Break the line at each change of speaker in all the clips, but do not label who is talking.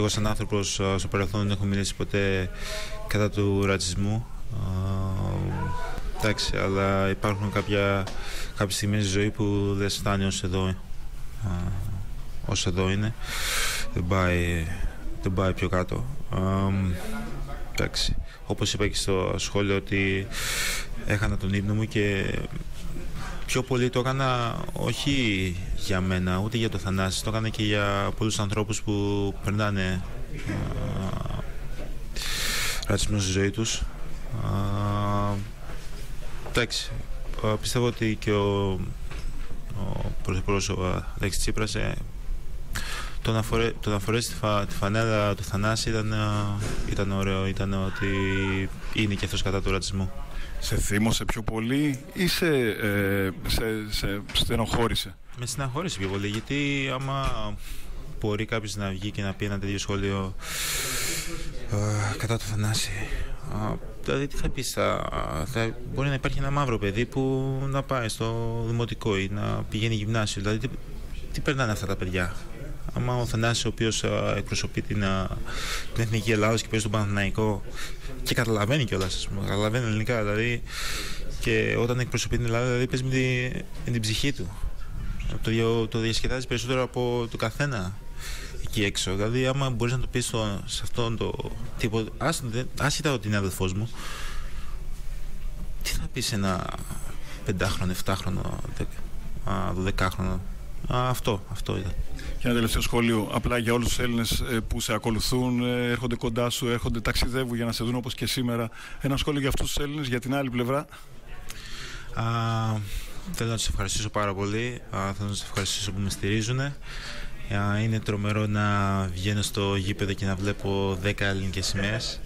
εγώ σαν άνθρωπος στο παρελθόν δεν έχω μιλήσει ποτέ κατά του ρατσισμού. Εντάξει, αλλά υπάρχουν κάποια, κάποιες στιγμές στη ζωή που δεν φτάνει ως εδώ, ως εδώ είναι. Δεν πάει, δεν πάει πιο κάτω. εντάξει, όπως είπα και στο σχόλιο ότι έχανα τον ύπνο μου και πιο πολύ το έκανα όχι για μένα, ούτε για το Θανάσης, το έκανα και για πολλούς ανθρώπους που περνάνε ρατσισμό στη ζωή τους. εντάξει, πιστεύω ότι και ο, ο Πρωθυπουργός ο Αλέξης Τσίπρας ε, το να, φορέ, το να φορέσει τη, φα, τη φανέλα του Θανάση ήταν, ήταν ωραίο, ήταν ότι είναι και αυτός κατά του ρατσισμού.
Σε θύμωσε πιο πολύ ή σε, ε, σε, σε στενοχώρησε;
Με στενοχώρησε πιο πολύ γιατί άμα μπορεί κάποιος να βγει και να πει ένα τέτοιο σχόλιο ε, κατά το Θανάση. Ε, δηλαδή τι θα πεις, θα, θα, μπορεί να υπάρχει ένα μαύρο παιδί που να πάει στο δημοτικό ή να πηγαίνει γυμνάσιο. Δηλαδή τι, τι περνάνε αυτά τα παιδιά; Άμα ο Θανάσης ο οποίος εκπροσωπεί την, την Εθνική Ελλάδα και παίζει τον Παναθηναϊκό και καταλαβαίνει κιόλας, καταλαβαίνει ελληνικά δηλαδή και όταν εκπροσωπεί την Ελλάδα δηλαδή παίζει με, τη, με την ψυχή του. Το, το διασκεδάζει περισσότερο από το καθένα εκεί έξω. Δηλαδή, άμα μπορείς να το πεις σε αυτόν το τύπο, άσχετα ότι είναι αδελφός μου, τι θα πεις σε ένα πεντάχρονο, εφτάχρονο, δεκάχρονο. Αυτό, αυτό ήταν.
Και ένα τελευταίο σχόλιο, απλά για όλους τους Έλληνες ε, που σε ακολουθούν, ε, έρχονται κοντά σου, έρχονται, ταξιδεύουν για να σε δουν όπως και σήμερα. Ένα σχόλιο για αυτούς τους Έλληνες, για την άλλη πλευρά.
Α, θέλω να τους ευχαριστήσω πάρα πολύ. Α, θέλω να τους ευχαριστήσω που με στηρίζουν. Είναι τρομερό να βγαίνω στο γήπεδο και να βλέπω 10 ελληνικές σημαίες.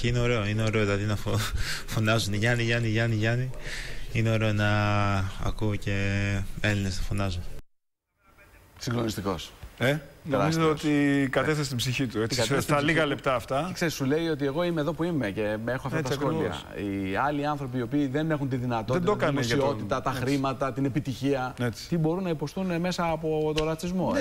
Και είναι ωραίο, είναι ωραίο δηλαδή να φωνάζουν Γιάννη, Γιάννη, Γιάννη, Γιάννη. Είναι ωραίο να ακούω και Έλληνες να φωνάζουν.
Συγκλονιστικός.
Ε, νομίζω ότι κατέθεσε την ψυχή του. Έτσι, στα λίγα λεπτά αυτά.
Και ξέρεις, σου λέει ότι εγώ είμαι εδώ που είμαι και έχω αυτά τα σχόλια. Οι άλλοι άνθρωποι οι οποίοι δεν έχουν τη δυνατότητα, την δημοσιότητα, τα χρήματα, την επιτυχία, τι μπορούν να υποστούν μέσα από τον ρατσισμό.